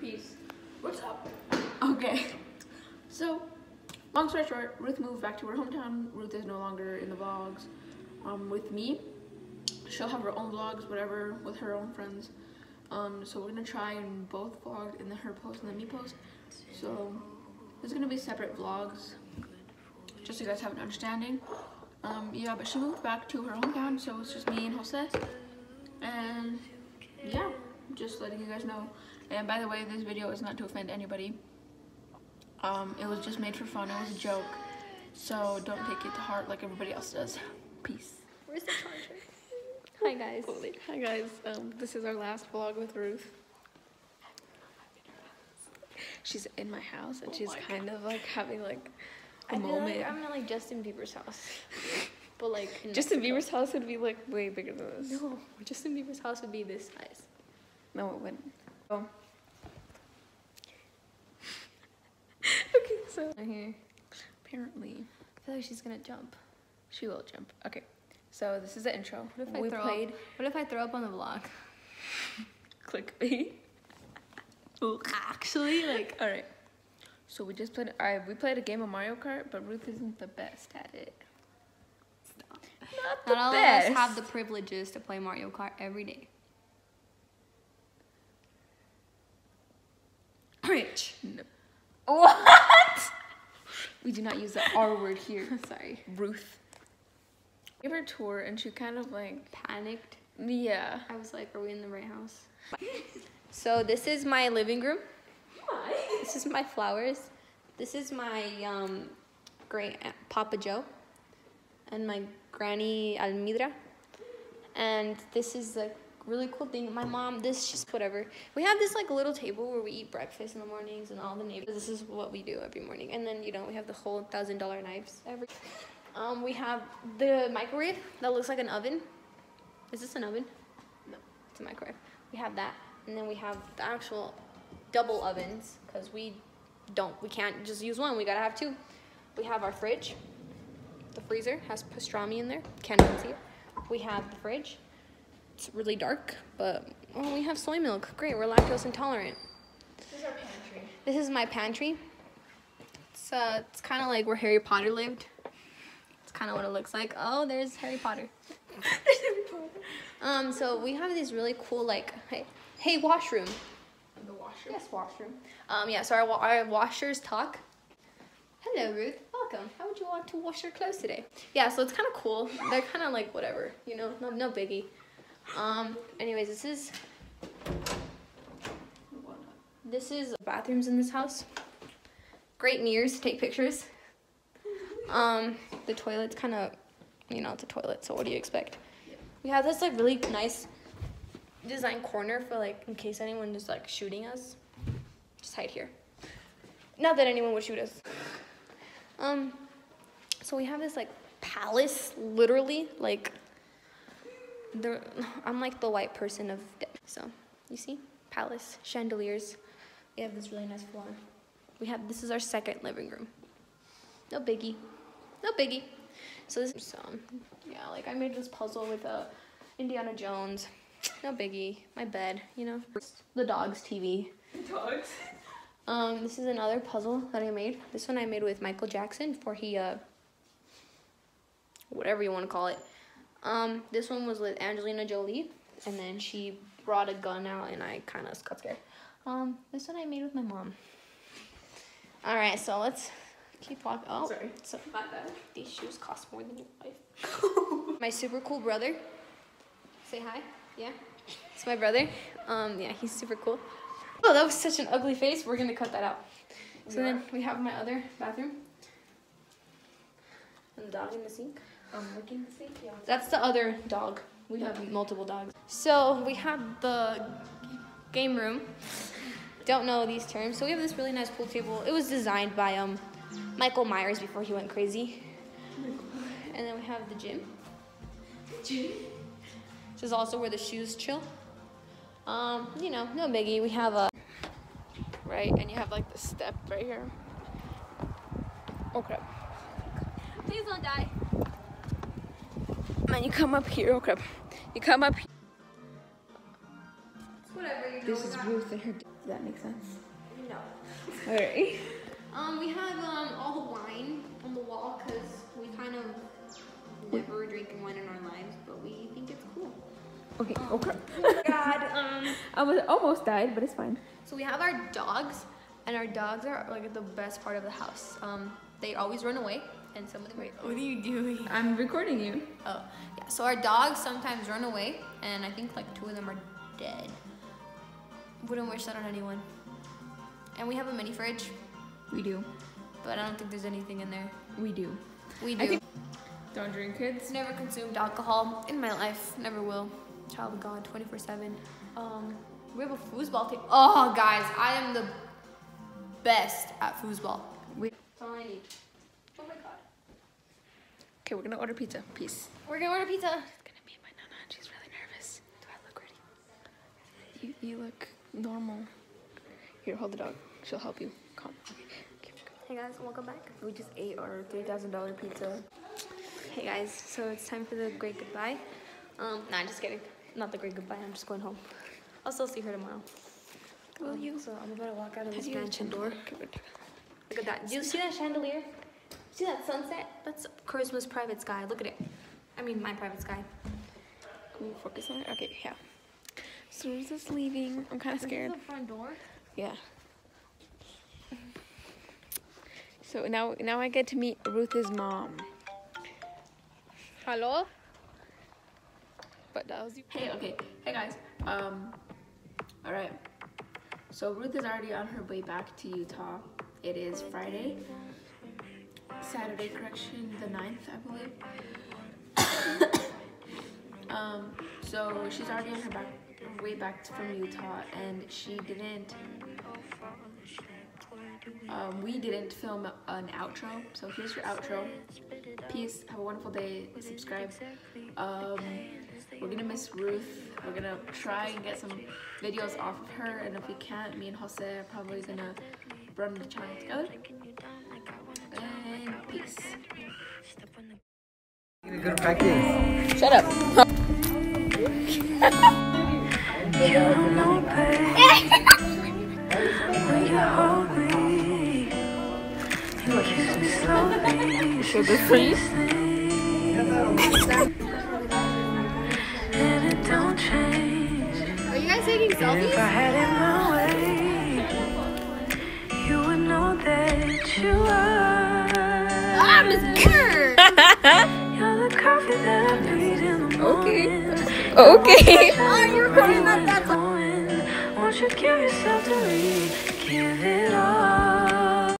Peace. What's up? Okay. So, long story short, Ruth moved back to her hometown. Ruth is no longer in the vlogs um, with me. She'll have her own vlogs, whatever, with her own friends. Um, so we're gonna try and both vlog and then her post and then me post. So there's gonna be separate vlogs, just so you guys have an understanding. Um, yeah, but she moved back to her hometown, so it's just me and Jose. And yeah, just letting you guys know. And by the way, this video is not to offend anybody. Um, it was just made for fun. It was a joke. So don't take it to heart like everybody else does. Peace. Where's the charger? Hi guys. Hi guys. Um, this is our last vlog with Ruth. She's in my house and she's kind of like having like a I feel moment. like I'm in like Justin Bieber's house. but like Justin Mexico. Bieber's house would be like way bigger than this. No, Justin Bieber's house would be this size. No, it wouldn't. Oh. okay, so here. apparently I feel like she's gonna jump. she will jump. Okay, so this is the intro. What if I we throw played up? What if I throw up on the vlog? clickbait. Actually, like All right. So we just played. Right, we played a game of Mario Kart, but Ruth isn't the best at it. Not the not all best. of us have the privileges to play Mario Kart every day. Rich. No. What? we do not use the R word here. Sorry. Ruth. Gave her a tour, and she kind of like, Panicked. yeah. I was like, are we in the right house? So this is my living room. This is my flowers. This is my um, great aunt, Papa Joe, and my granny Almidra. And this is a really cool thing. My mom, this just whatever. We have this like little table where we eat breakfast in the mornings, and all the neighbors. This is what we do every morning. And then you know we have the whole thousand dollar knives every. Um, we have the microwave that looks like an oven. Is this an oven? No, it's a microwave. We have that, and then we have the actual double ovens because we don't, we can't just use one. We gotta have two. We have our fridge. The freezer has pastrami in there. Can't even see it. We have the fridge. It's really dark, but oh, we have soy milk. Great, we're lactose intolerant. This is our pantry. This is my pantry. It's uh, it's kind of like where Harry Potter lived. It's kind of what it looks like. Oh, there's Harry Potter. Um, so we have these really cool like, hey, hey, washroom. The washer. Yes, washroom. Um, yeah. So our, our washers talk. Hello, Ruth. Welcome. How would you like to wash your clothes today? Yeah. So it's kind of cool. They're kind of like whatever, you know, no, no biggie. Um. Anyways, this is this is bathrooms in this house. Great mirrors to take pictures. Um, the toilet's kind of, you know, it's a toilet. So what do you expect? We have this like really nice design corner for like in case anyone is like shooting us. Just hide here. Not that anyone would shoot us. Um, so we have this like palace, literally like. The, I'm like the white person of. So you see, palace chandeliers. We have this really nice floor. We have this is our second living room. No biggie, no biggie. So this is um yeah like I made this puzzle with uh, Indiana Jones. No biggie. My bed, you know. The dog's TV. Dogs. Um, this is another puzzle that I made. This one I made with Michael Jackson for he uh whatever you want to call it. Um, this one was with Angelina Jolie, and then she brought a gun out, and I kind of got scared. Um, this one I made with my mom. All right, so let's keep walking. Oh, Sorry. So My bad. these shoes cost more than your life. my super cool brother. Say hi. Yeah. It's my brother. Um, yeah, he's super cool. Oh, that was such an ugly face. We're gonna cut that out. So then we have my other bathroom. And the dog in the sink. I'm looking to see. Yeah. That's the other dog. We have multiple dogs. So we have the game room. Don't know these terms. So we have this really nice pool table. It was designed by um Michael Myers before he went crazy. And then we have the gym. Gym. This is also where the shoes chill. Um, you know, no biggie. We have a Right, and you have like the step right here. Oh crap. Please don't die. Man, you come up here. Oh crap. You come up. Whatever, you know. This is Ruth and her. Does that make sense? No. All right. Um, we have um all the wine on the wall because we kind of never drinking wine in our lives, but we think it's cool. Okay. Okay. God, um. I was almost died, but it's fine. So we have our dogs, and our dogs are like the best part of the house. Um, they always run away, and some of them. Wait, what are you doing? I'm recording you. Oh, yeah. So our dogs sometimes run away, and I think like two of them are dead. Wouldn't wish that on anyone. And we have a mini fridge, We do. but I don't think there's anything in there. We do. We do. Don't drink, kids. Never consumed alcohol in my life. Never will. Child of God, 24 7. Um, we have a foosball team. Oh, guys, I am the best at foosball. We. That's all I need. Okay, we're gonna order pizza. Peace. We're gonna order pizza. It's gonna be my nana, she's really nervous. Do I look ready? You, you look normal. Here, hold the dog. She'll help you. Calm. Okay. Hey guys, welcome back. We just ate our three thousand dollar pizza. Hey guys, so it's time for the great goodbye. Um, nah, I'm just kidding. Not the great goodbye. I'm just going home. I'll still see her tomorrow. Will Um, you? So I'm about to walk out of this mansion door. Look at that. Do you see that chandelier? See that sunset? That's Karysma's private sky. Look at it. I mean, my private sky. Can we focus on it? Okay, yeah. So we're just leaving. I'm kind of scared. the front door. Yeah. So now, now I get to meet Ruth's mom. Hello? But that was you. Hey, okay. Hey guys. Um. All right. So Ruth is already on her way back to Utah. It is Friday. Saturday, correction, the 9th, I believe. um. So she's already on her back way back from Utah, and she didn't. Um, we didn't film an outro, so here's your outro. Peace. Have a wonderful day. Subscribe. Um, we're gonna miss Ruth. We're gonna try and get some videos off of her, and if we can't, me and Jose are probably gonna run the channel together. And peace. Get a good practice. Shut up. Sugar free. Are you guys taking selfies? You are. Ah, Miss Bird! You're the coffee that I breathe in the Okay. morning. Okay. Oh, you're recording that. That's won't you give yourself to me? Give it